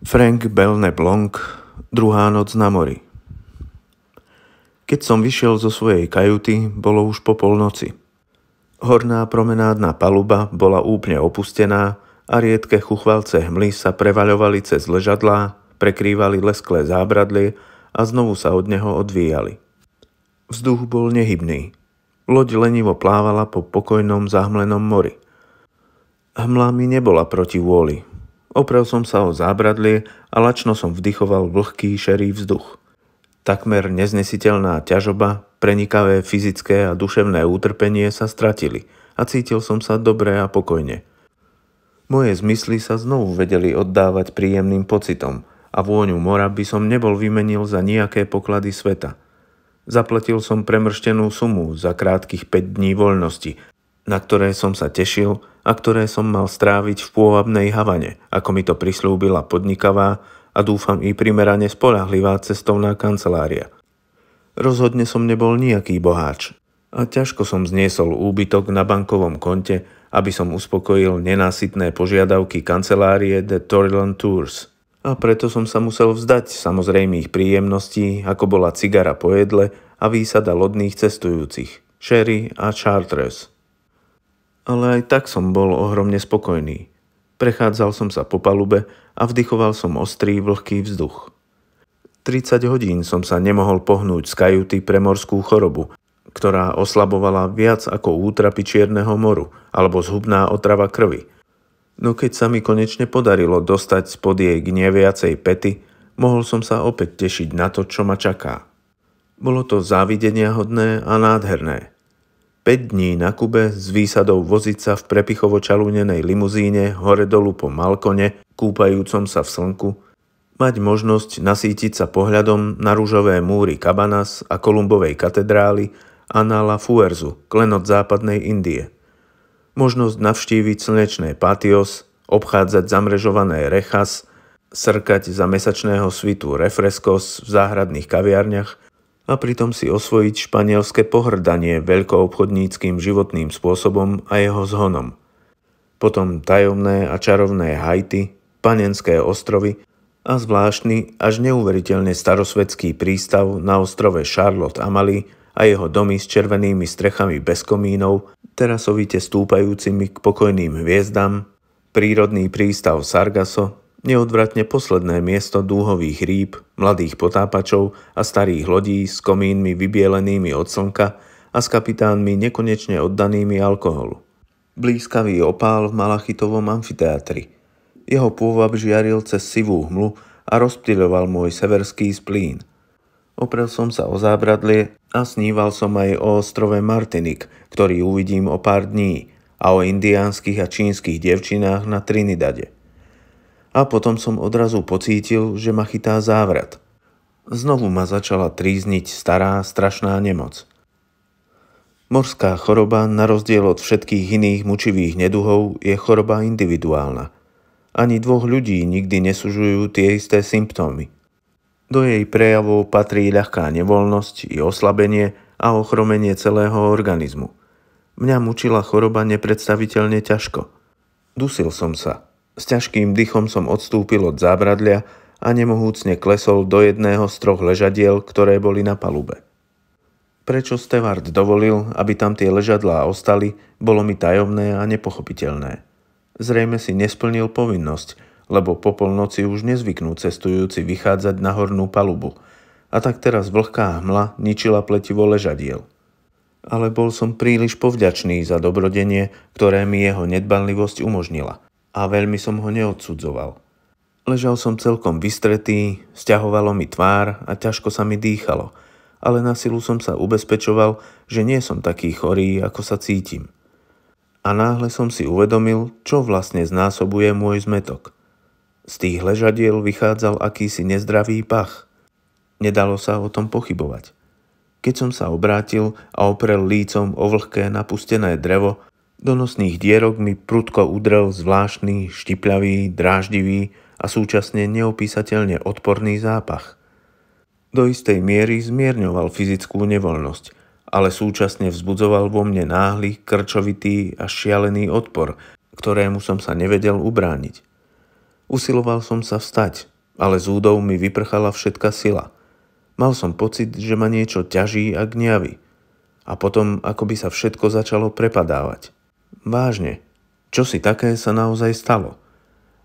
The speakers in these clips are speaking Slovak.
Frank Belknap Long, druhá noc na mori. Keď som vyšiel zo svojej kajuty, bolo už po polnoci. Horná promenádna paluba bola úplne opustená a riedke chuchvalce hmly sa prevaľovali cez ležadlá, prekrývali lesklé zábradlie a znovu sa od neho odvíjali. Vzduch bol nehybný. Loď lenivo plávala po pokojnom zahmlenom mori. Hmla mi nebola proti vôli, Oprel som sa o zábradlie a lačno som vdychoval vlhký šerý vzduch. Takmer neznesiteľná ťažoba, prenikavé fyzické a duševné utrpenie sa stratili a cítil som sa dobre a pokojne. Moje zmysly sa znovu vedeli oddávať príjemným pocitom a vôňu mora by som nebol vymenil za nejaké poklady sveta. Zaplatil som premrštenú sumu za krátkých 5 dní voľnosti, na ktoré som sa tešil a ktoré som mal stráviť v pôvabnej Havane, ako mi to prislúbila podnikavá a dúfam i primerane spolahlivá cestovná kancelária. Rozhodne som nebol nejaký boháč a ťažko som zniesol úbytok na bankovom konte, aby som uspokojil nenásytné požiadavky kancelárie The Torrland Tours. A preto som sa musel vzdať samozrejmých príjemností, ako bola cigara po jedle a výsada lodných cestujúcich, sherry a charters ale aj tak som bol ohromne spokojný. Prechádzal som sa po palube a vdychoval som ostrý vlhký vzduch. 30 hodín som sa nemohol pohnúť z kajuty pre morskú chorobu, ktorá oslabovala viac ako útrapy Čierneho moru alebo zhubná otrava krvi. No keď sa mi konečne podarilo dostať spod jej gnieviacej pety, mohol som sa opäť tešiť na to, čo ma čaká. Bolo to závidenia hodné a nádherné. 5 dní na Kube s výsadou voziť sa v prepichovo čalúnenej limuzíne hore dolu po Malkone, kúpajúcom sa v slnku, mať možnosť nasítiť sa pohľadom na rúžové múry Cabanas a Kolumbovej katedrály a na La Fuerzu, klenot západnej Indie. Možnosť navštíviť slnečné patios, obchádzať zamrežované rechas, srkať za mesačného svitu refreskos v záhradných kaviarniach – a pritom si osvojiť španielské pohrdanie veľkoobchodníckým životným spôsobom a jeho zhonom. Potom tajomné a čarovné Haiti, Panenské ostrovy a zvláštny až neuveriteľne starosvedský prístav na ostrove Charlotte Amalie a jeho domy s červenými strechami bez komínov, terasovite stúpajúcimi k pokojným hviezdam, prírodný prístav Sargaso Neodvratne posledné miesto dúhových rýb, mladých potápačov a starých lodí s komínmi vybielenými od slnka a s kapitánmi nekonečne oddanými alkoholu. Blízkavý opál v Malachitovom amfiteátri. Jeho pôvab žiaril cez sivú hmlu a rozptýľoval môj severský splín. Oprel som sa o zábradlie a sníval som aj o ostrove Martinik, ktorý uvidím o pár dní, a o indiánskych a čínskych devčinách na Trinidade a potom som odrazu pocítil, že ma chytá závrat. Znovu ma začala trízniť stará, strašná nemoc. Morská choroba, na rozdiel od všetkých iných mučivých neduhov, je choroba individuálna. Ani dvoch ľudí nikdy nesužujú tie isté symptómy. Do jej prejavov patrí ľahká nevoľnosť i oslabenie a ochromenie celého organizmu. Mňa mučila choroba nepredstaviteľne ťažko. Dusil som sa, s ťažkým dychom som odstúpil od zábradlia a nemohúcne klesol do jedného z troch ležadiel, ktoré boli na palube. Prečo Stewart dovolil, aby tam tie ležadlá ostali, bolo mi tajomné a nepochopiteľné. Zrejme si nesplnil povinnosť, lebo po polnoci už nezvyknú cestujúci vychádzať na hornú palubu, a tak teraz vlhká hmla ničila pletivo ležadiel. Ale bol som príliš povďačný za dobrodenie, ktoré mi jeho nedbanlivosť umožnila – a veľmi som ho neodsudzoval. Ležal som celkom vystretý, stiahovalo mi tvár a ťažko sa mi dýchalo, ale na silu som sa ubezpečoval, že nie som taký chorý, ako sa cítim. A náhle som si uvedomil, čo vlastne znásobuje môj zmetok. Z tých ležadiel vychádzal akýsi nezdravý pach. Nedalo sa o tom pochybovať. Keď som sa obrátil a oprel lícom o vlhké napustené drevo, do nosných dierok mi prudko udrel zvláštny, štipľavý, dráždivý a súčasne neopísateľne odporný zápach. Do istej miery zmierňoval fyzickú nevoľnosť, ale súčasne vzbudzoval vo mne náhly, krčovitý a šialený odpor, ktorému som sa nevedel ubrániť. Usiloval som sa vstať, ale z údov mi vyprchala všetka sila. Mal som pocit, že ma niečo ťaží a gňaví. A potom, ako by sa všetko začalo prepadávať. Vážne, čo si také sa naozaj stalo?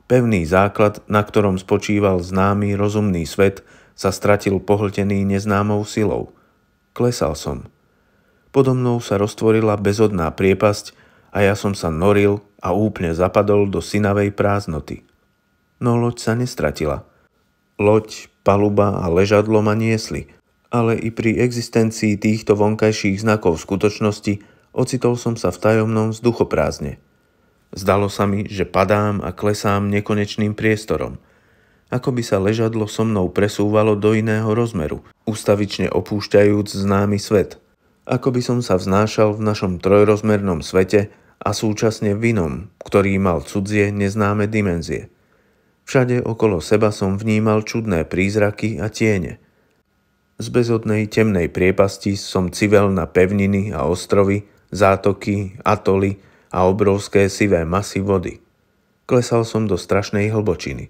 Pevný základ, na ktorom spočíval známy rozumný svet, sa stratil pohltený neznámou silou. Klesal som. Podo mnou sa roztvorila bezodná priepasť a ja som sa noril a úplne zapadol do synavej prázdnoty. No loď sa nestratila. Loď, paluba a ležadlo ma niesli, ale i pri existencii týchto vonkajších znakov skutočnosti ocitol som sa v tajomnom vzduchoprázdne – Zdalo sa mi, že padám a klesám nekonečným priestorom. Ako by sa ležadlo so mnou presúvalo do iného rozmeru, ustavične opúšťajúc známy svet. Ako by som sa vznášal v našom trojrozmernom svete a súčasne v inom, ktorý mal cudzie neznáme dimenzie. Všade okolo seba som vnímal čudné prízraky a tiene. Z bezodnej temnej priepasti som civel na pevniny a ostrovy, zátoky, atoly, a obrovské sivé masy vody. Klesal som do strašnej hlbočiny.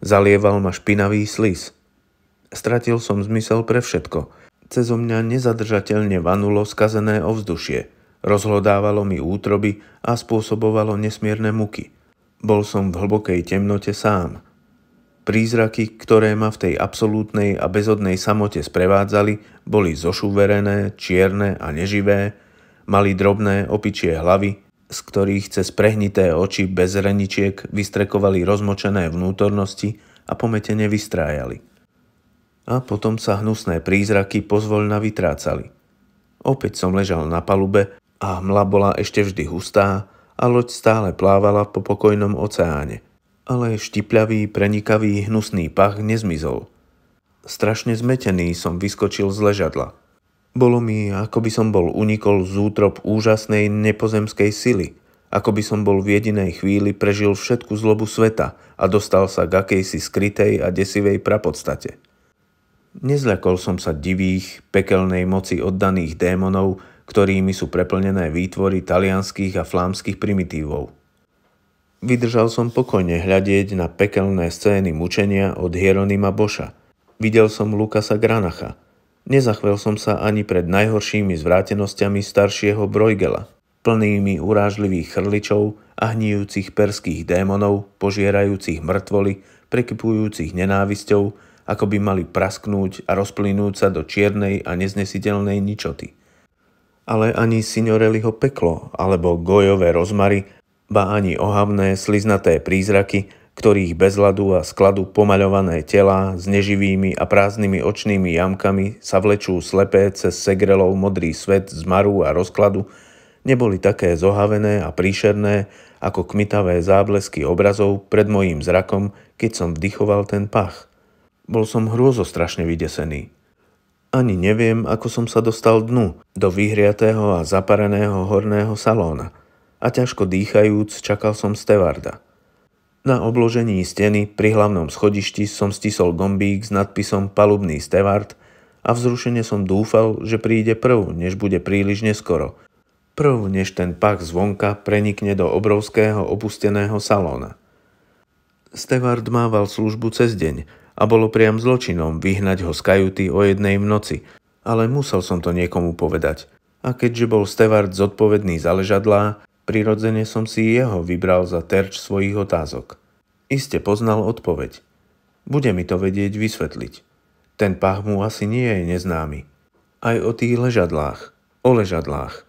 Zalieval ma špinavý slis. Stratil som zmysel pre všetko. Cezo mňa nezadržateľne vanulo skazené ovzdušie. Rozhlodávalo mi útroby a spôsobovalo nesmierne muky. Bol som v hlbokej temnote sám. Prízraky, ktoré ma v tej absolútnej a bezodnej samote sprevádzali, boli zošuverené, čierne a neživé, mali drobné opičie hlavy, z ktorých cez prehnité oči bez reničiek vystrekovali rozmočené vnútornosti a pometene vystrájali. A potom sa hnusné prízraky pozvoľna vytrácali. Opäť som ležal na palube a hmla bola ešte vždy hustá a loď stále plávala po pokojnom oceáne. Ale štipľavý, prenikavý, hnusný pach nezmizol. Strašne zmetený som vyskočil z ležadla – bolo mi, ako by som bol unikol z útrop úžasnej nepozemskej sily, ako by som bol v jedinej chvíli prežil všetku zlobu sveta a dostal sa k akejsi skrytej a desivej prapodstate. Nezľakol som sa divých, pekelnej moci oddaných démonov, ktorými sú preplnené výtvory talianských a flámskych primitívov. Vydržal som pokojne hľadieť na pekelné scény mučenia od Hieronima Boša. Videl som Lukasa Granacha – Nezachvel som sa ani pred najhoršími zvrátenosťami staršieho Brojgela, plnými urážlivých chrličov a hnijúcich perských démonov, požierajúcich mŕtvoly, prekypujúcich nenávisťou, ako by mali prasknúť a rozplynúť sa do čiernej a neznesiteľnej ničoty. Ale ani Signoreliho peklo alebo gojové rozmary, ba ani ohavné sliznaté prízraky, ktorých bez ľadu a skladu pomaľované tela s neživými a prázdnymi očnými jamkami sa vlečú slepé cez segrelov modrý svet z maru a rozkladu, neboli také zohavené a príšerné ako kmitavé záblesky obrazov pred mojím zrakom, keď som vdychoval ten pach. Bol som hrôzostrašne vydesený. Ani neviem, ako som sa dostal dnu, do vyhriatého a zapareného horného salóna. A ťažko dýchajúc, čakal som Stevarda. Na obložení steny pri hlavnom schodišti som stisol gombík s nadpisom Palubný stevard a vzrušene som dúfal, že príde prv, než bude príliš neskoro. Prv, než ten pach zvonka prenikne do obrovského opusteného salóna. Stevard mával službu cez deň a bolo priam zločinom vyhnať ho z kajuty o jednej v noci, ale musel som to niekomu povedať. A keďže bol Stevard zodpovedný za ležadlá, Prirodzene som si jeho vybral za terč svojich otázok. Iste poznal odpoveď. Bude mi to vedieť vysvetliť. Ten pach mu asi nie je neznámy. Aj o tých ležadlách. O ležadlách.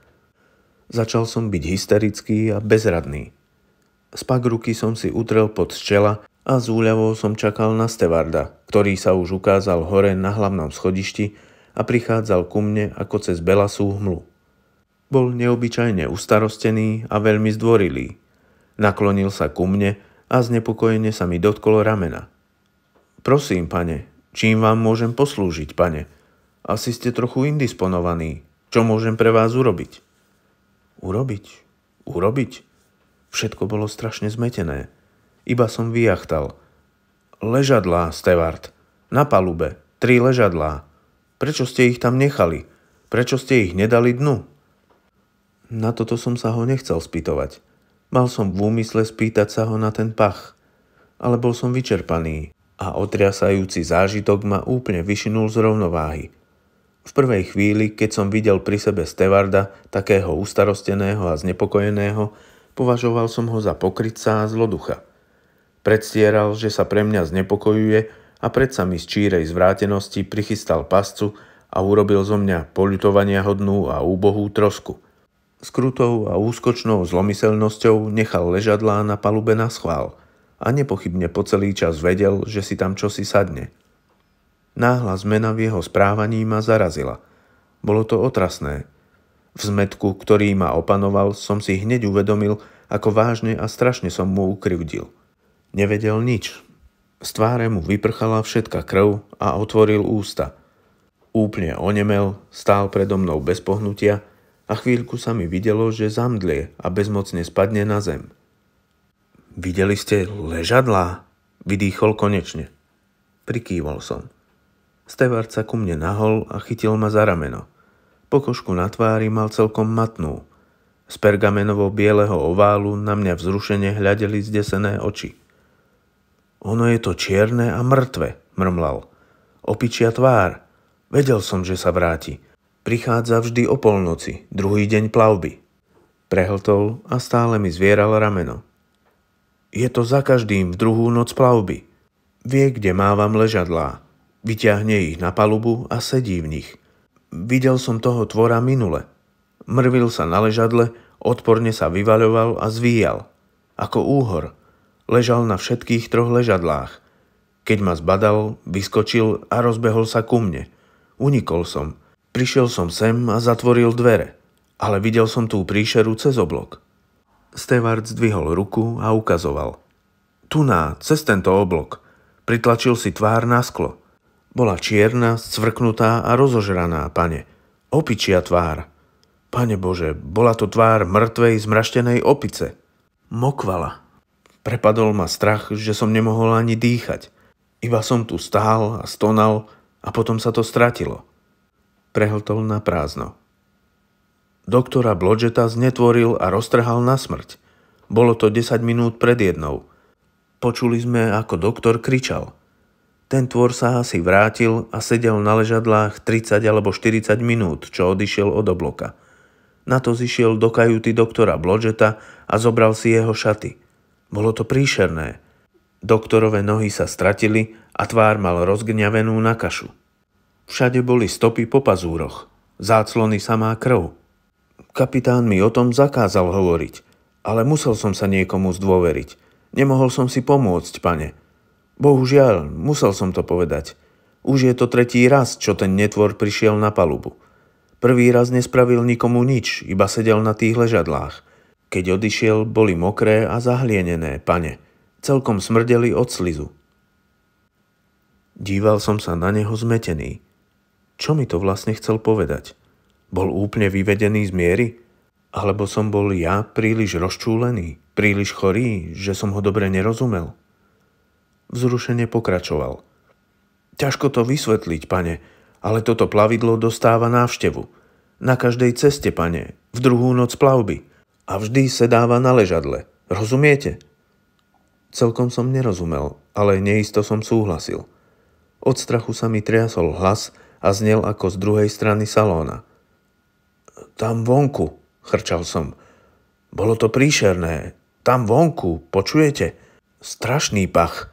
Začal som byť hysterický a bezradný. Spak ruky som si utrel pod čela a z úľavou som čakal na Stevarda, ktorý sa už ukázal hore na hlavnom schodišti a prichádzal ku mne ako cez belasú hmlu. Bol neobyčajne ustarostený a veľmi zdvorilý. Naklonil sa ku mne a znepokojene sa mi dotkolo ramena. Prosím, pane, čím vám môžem poslúžiť, pane? Asi ste trochu indisponovaní. Čo môžem pre vás urobiť? Urobiť? Urobiť? Všetko bolo strašne zmetené. Iba som vyjachtal. Ležadlá, Stevart. Na palube. Tri ležadlá. Prečo ste ich tam nechali? Prečo ste ich nedali dnu? Na toto som sa ho nechcel spýtovať. Mal som v úmysle spýtať sa ho na ten pach, ale bol som vyčerpaný a otriasajúci zážitok ma úplne vyšinul z rovnováhy. V prvej chvíli, keď som videl pri sebe Stevarda, takého ustarosteného a znepokojeného, považoval som ho za pokrytca a zloducha. Predstieral, že sa pre mňa znepokojuje a predsa mi z čírej zvrátenosti prichystal pascu a urobil zo mňa poľutovania hodnú a úbohú trosku. S krutou a úskočnou zlomyselnosťou nechal ležadlá na palube na schvál – a nepochybne po celý čas vedel, že si tam čosi sadne. Náhla zmena v jeho správaní ma zarazila. Bolo to otrasné. V zmetku, ktorý ma opanoval, som si hneď uvedomil, ako vážne a strašne som mu ukrivdil. Nevedel nič. Z tváre mu vyprchala všetka krv a otvoril ústa. Úplne onemel, stál predo mnou bez pohnutia a chvíľku sa mi videlo, že zamdlie a bezmocne spadne na zem. Videli ste ležadlá? Vydýchol konečne. Prikývol som. Stevard sa ku mne nahol a chytil ma za rameno. Pokožku na tvári mal celkom matnú. Z pergamenovo bieleho oválu na mňa vzrušene hľadeli zdesené oči. Ono je to čierne a mŕtve, mrmlal. Opičia tvár. Vedel som, že sa vráti. Prichádza vždy o polnoci, druhý deň plavby. Prehltol a stále mi zvieral rameno. Je to za každým v druhú noc plavby. Vie, kde mávam ležadlá. Vyťahne ich na palubu a sedí v nich. Videl som toho tvora minule. Mrvil sa na ležadle, odporne sa vyvaľoval a zvíjal. Ako úhor. Ležal na všetkých troch ležadlách. Keď ma zbadal, vyskočil a rozbehol sa ku mne. Unikol som. Prišiel som sem a zatvoril dvere. Ale videl som tú príšeru cez oblok. Stewart zdvihol ruku a ukazoval. Tu na, cez tento oblok. Pritlačil si tvár na sklo. Bola čierna, scvrknutá a rozožraná, pane. Opičia tvár. Pane Bože, bola to tvár mŕtvej, zmraštenej opice. Mokvala. Prepadol ma strach, že som nemohol ani dýchať. Iba som tu stál a stonal a potom sa to stratilo. Prehltol na prázdno. Doktora Blodžeta znetvoril a roztrhal na smrť. Bolo to 10 minút pred jednou. Počuli sme, ako doktor kričal. Ten tvor sa asi vrátil a sedel na ležadlách 30 alebo 40 minút, čo odišiel od obloka. Na to zišiel do kajuty doktora Blodžeta a zobral si jeho šaty. Bolo to príšerné. Doktorové nohy sa stratili a tvár mal rozgňavenú na kašu. Všade boli stopy po pazúroch. Záclony samá krv. Kapitán mi o tom zakázal hovoriť, ale musel som sa niekomu zdôveriť. Nemohol som si pomôcť, pane. Bohužiaľ, musel som to povedať. Už je to tretí raz, čo ten netvor prišiel na palubu. Prvý raz nespravil nikomu nič, iba sedel na tých ležadlách. Keď odišiel, boli mokré a zahlienené, pane. Celkom smrdeli od slizu. Díval som sa na neho zmetený. Čo mi to vlastne chcel povedať? Bol úplne vyvedený z miery? Alebo som bol ja príliš rozčúlený, príliš chorý, že som ho dobre nerozumel? Vzrušene pokračoval. Ťažko to vysvetliť, pane, ale toto plavidlo dostáva návštevu. Na každej ceste, pane, v druhú noc plavby. A vždy sedáva na ležadle. Rozumiete? Celkom som nerozumel, ale neisto som súhlasil. Od strachu sa mi triasol hlas a znel ako z druhej strany salóna. Tam vonku, chrčal som. Bolo to príšerné. Tam vonku, počujete? Strašný pach.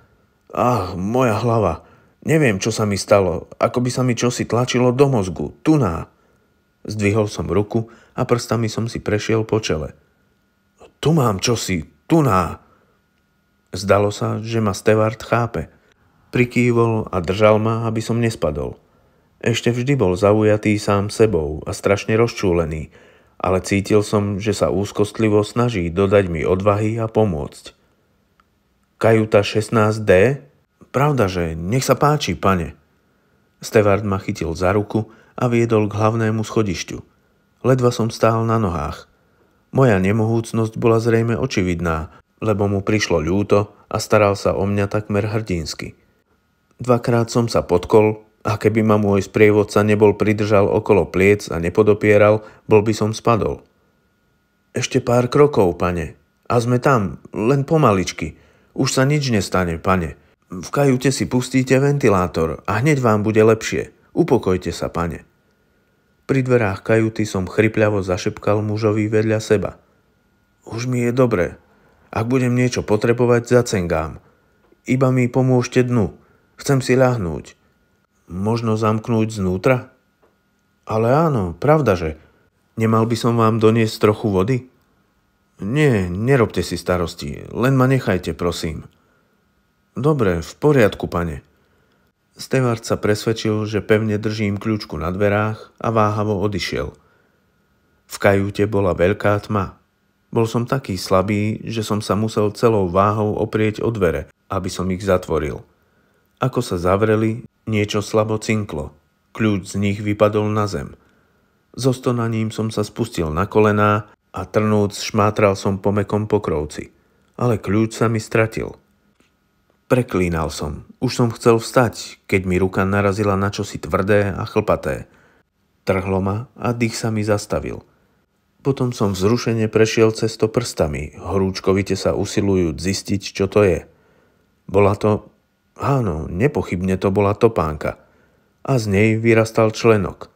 Ach, moja hlava. Neviem, čo sa mi stalo. Ako by sa mi čosi tlačilo do mozgu. Tuná. Zdvihol som ruku a prstami som si prešiel po čele. Tu mám čosi. Tuná. Zdalo sa, že ma Stevard chápe. Prikývol a držal ma, aby som nespadol. Ešte vždy bol zaujatý sám sebou a strašne rozčúlený, ale cítil som, že sa úzkostlivo snaží dodať mi odvahy a pomôcť. Kajuta 16D? Pravda, že nech sa páči, pane. Stevard ma chytil za ruku a viedol k hlavnému schodišťu. Ledva som stál na nohách. Moja nemohúcnosť bola zrejme očividná, lebo mu prišlo ľúto a staral sa o mňa takmer hrdinsky. Dvakrát som sa potkol a keby ma môj sprievodca nebol pridržal okolo pliec a nepodopieral, bol by som spadol. Ešte pár krokov, pane. A sme tam, len pomaličky. Už sa nič nestane, pane. V kajute si pustíte ventilátor a hneď vám bude lepšie. Upokojte sa, pane. Pri dverách kajuty som chrypľavo zašepkal mužovi vedľa seba. Už mi je dobre. Ak budem niečo potrebovať, zacengám. Iba mi pomôžte dnu. Chcem si ľahnúť. Možno zamknúť znútra? Ale áno, pravda, že. Nemal by som vám doniesť trochu vody? Nie, nerobte si starosti, len ma nechajte, prosím. Dobre, v poriadku, pane. Stevard sa presvedčil, že pevne držím kľúčku na dverách a váhavo odišiel. V kajúte bola veľká tma. Bol som taký slabý, že som sa musel celou váhou oprieť o dvere, aby som ich zatvoril. Ako sa zavreli, niečo slabo cinklo. Kľúč z nich vypadol na zem. Zostonaním som sa spustil na kolená a trnúc šmátral som po mekom pokrovci. Ale kľúč sa mi stratil – Preklínal som. Už som chcel vstať, keď mi ruka narazila na čosi tvrdé a chlpaté. Trhlo ma a dých sa mi zastavil. Potom som vzrušene prešiel cesto prstami, horúčkovite sa usilujúc zistiť, čo to je. Bola to... Áno, nepochybne to bola topánka. A z nej vyrastal členok.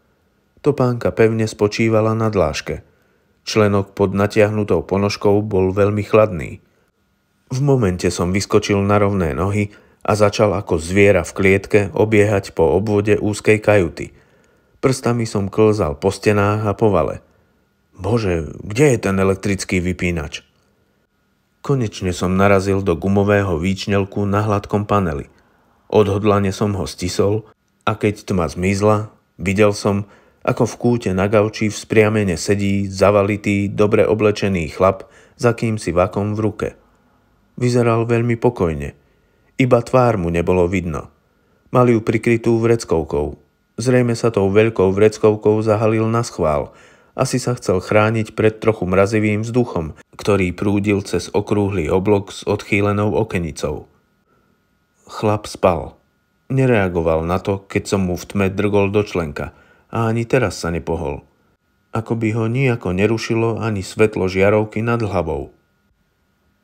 Topánka pevne spočívala na dláške. Členok pod natiahnutou ponožkou bol veľmi chladný – v momente som vyskočil na rovné nohy a začal ako zviera v klietke obiehať po obvode úzkej kajuty. Prstami som klzal po stenách a po vale. Bože, kde je ten elektrický vypínač? Konečne som narazil do gumového výčnelku na hladkom paneli. Odhodlane som ho stisol a keď tma zmizla, videl som, ako v kúte na gauči vzpriamene sedí zavalitý, dobre oblečený chlap za kýmsi vakom v ruke. Vyzeral veľmi pokojne. Iba tvár mu nebolo vidno. Mal ju prikrytú vreckovkou. Zrejme sa tou veľkou vreckovkou zahalil na schvál. Asi sa chcel chrániť pred trochu mrazivým vzduchom, ktorý prúdil cez okrúhly oblok s odchýlenou okenicou. Chlap spal. Nereagoval na to, keď som mu v tme drgol do členka a ani teraz sa nepohol. Ako by ho nijako nerušilo ani svetlo žiarovky nad hlavou.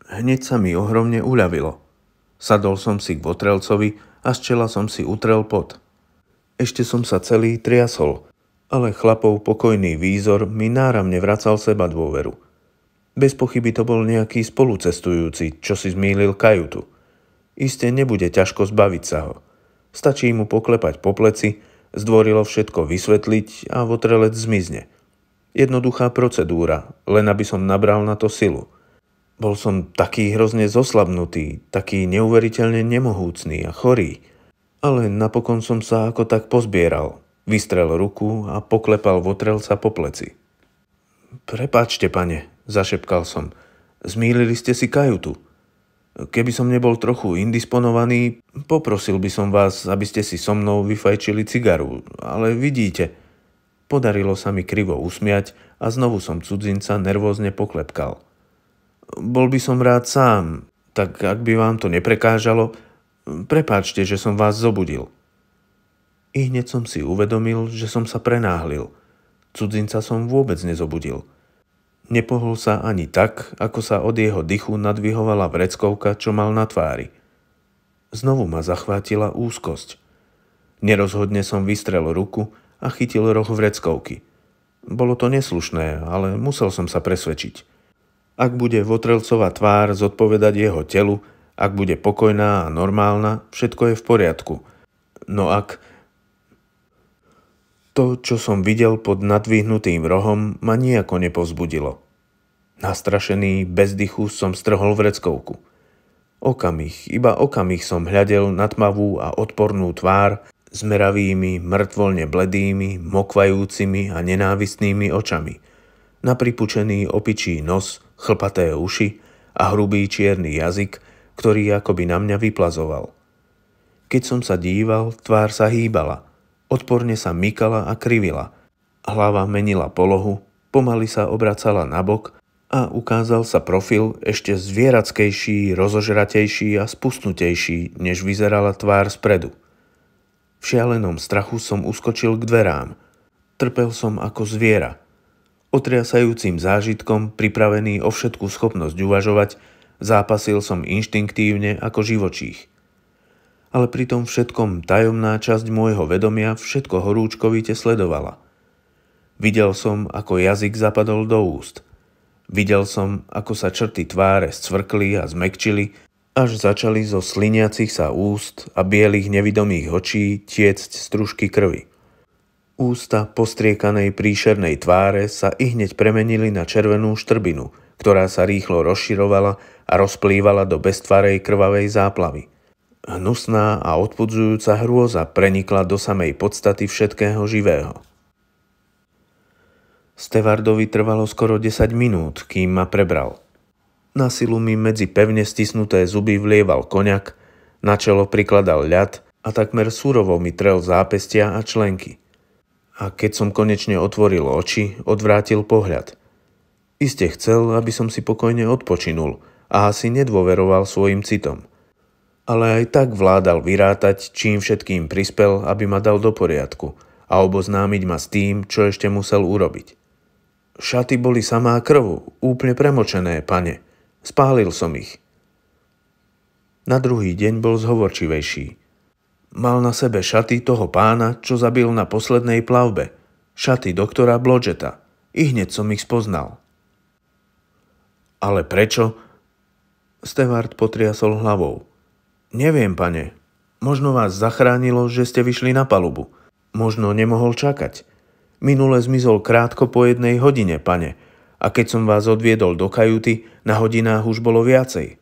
Hneď sa mi ohromne uľavilo. Sadol som si k votrelcovi a z čela som si utrel pot. Ešte som sa celý triasol, ale chlapov pokojný výzor mi náramne vracal seba dôveru. Bez pochyby to bol nejaký spolucestujúci, čo si zmýlil kajutu. Isté nebude ťažko zbaviť sa ho. Stačí mu poklepať po pleci, zdvorilo všetko vysvetliť a votrelec zmizne. Jednoduchá procedúra, len aby som nabral na to silu – bol som taký hrozne zoslabnutý, taký neuveriteľne nemohúcný a chorý. Ale napokon som sa ako tak pozbieral. Vystrel ruku a poklepal votrelca po pleci. Prepáčte, pane, zašepkal som. Zmýlili ste si kajutu. Keby som nebol trochu indisponovaný, poprosil by som vás, aby ste si so mnou vyfajčili cigaru, ale vidíte, podarilo sa mi krivo usmiať a znovu som cudzinca nervózne poklepkal. Bol by som rád sám, tak ak by vám to neprekážalo, prepáčte, že som vás zobudil. I hneď som si uvedomil, že som sa prenáhlil. Cudzinca som vôbec nezobudil. Nepohol sa ani tak, ako sa od jeho dychu nadvihovala vreckovka, čo mal na tvári. Znovu ma zachvátila úzkosť. Nerozhodne som vystrel ruku a chytil roh vreckovky. Bolo to neslušné, ale musel som sa presvedčiť. Ak bude Votrelcová tvár zodpovedať jeho telu, ak bude pokojná a normálna, všetko je v poriadku. No ak... To, čo som videl pod nadvihnutým rohom, ma nejako nepovzbudilo. Nastrašený, bez dychu som strhol vreckovku. Okamih, iba okamih som hľadel na tmavú a odpornú tvár s meravými, mŕtvolne bledými, mokvajúcimi a nenávistnými očami. Na pripučený opičí nos, chlpaté uši a hrubý čierny jazyk, ktorý akoby na mňa vyplazoval. Keď som sa díval, tvár sa hýbala, odporne sa mykala a krivila. Hlava menila polohu, pomaly sa obracala nabok a ukázal sa profil ešte zvierackejší, rozožratejší a spustnutejší, než vyzerala tvár spredu. V šialenom strachu som uskočil k dverám. Trpel som ako zviera – Otriasajúcim zážitkom, pripravený o všetkú schopnosť uvažovať, zápasil som inštinktívne ako živočích. Ale pri tom všetkom tajomná časť môjho vedomia všetko horúčkovite sledovala. Videl som, ako jazyk zapadol do úst. Videl som, ako sa črty tváre scvrkli a zmekčili, až začali zo sliniacich sa úst a bielých nevidomých očí tiecť stružky krvi. Ústa postriekanej príšernej tváre sa i hneď premenili na červenú štrbinu, ktorá sa rýchlo rozširovala a rozplývala do bestvarej krvavej záplavy. Hnusná a odpudzujúca hrôza prenikla do samej podstaty všetkého živého. Stevardovi trvalo skoro 10 minút, kým ma prebral. Na silu mi medzi pevne stisnuté zuby vlieval koniak, na čelo prikladal ľad a takmer surovo mi trel zápestia a členky. A keď som konečne otvoril oči, odvrátil pohľad. Iste chcel, aby som si pokojne odpočinul a asi nedôveroval svojim citom – ale aj tak vládal vyrátať, čím všetkým prispel, aby ma dal do poriadku a oboznámiť ma s tým, čo ešte musel urobiť. Šaty boli samá krvu, úplne premočené, pane. Spálil som ich. Na druhý deň bol zhovorčivejší. Mal na sebe šaty toho pána, čo zabil na poslednej plavbe. Šaty doktora Blodžeta. I hneď som ich spoznal. Ale prečo? Stevard potriasol hlavou. Neviem, pane. Možno vás zachránilo, že ste vyšli na palubu. Možno nemohol čakať. Minule zmizol krátko po jednej hodine, pane. A keď som vás odviedol do kajuty, na hodinách už bolo viacej.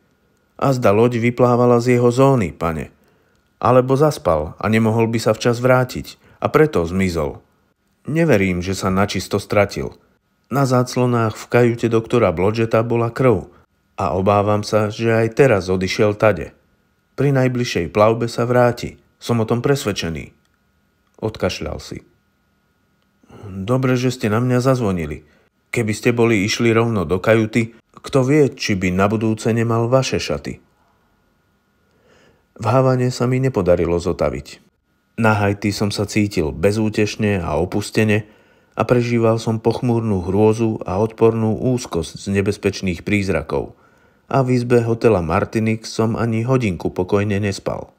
A zda loď vyplávala z jeho zóny, pane. Alebo zaspal a nemohol by sa včas vrátiť. A preto zmizol. Neverím, že sa načisto stratil. Na záclonách v kajute doktora Blodžeta bola krv. A obávam sa, že aj teraz odišiel tade. Pri najbližšej plavbe sa vráti. Som o tom presvedčený. Odkašľal si. Dobre, že ste na mňa zazvonili. Keby ste boli išli rovno do kajuty, kto vie, či by na budúce nemal vaše šaty. V Havane sa mi nepodarilo zotaviť. Na Haiti som sa cítil bezútešne a opustene a prežíval som pochmúrnu hrôzu a odpornú úzkosť z nebezpečných prízrakov – a v izbe hotela Martinik som ani hodinku pokojne nespal.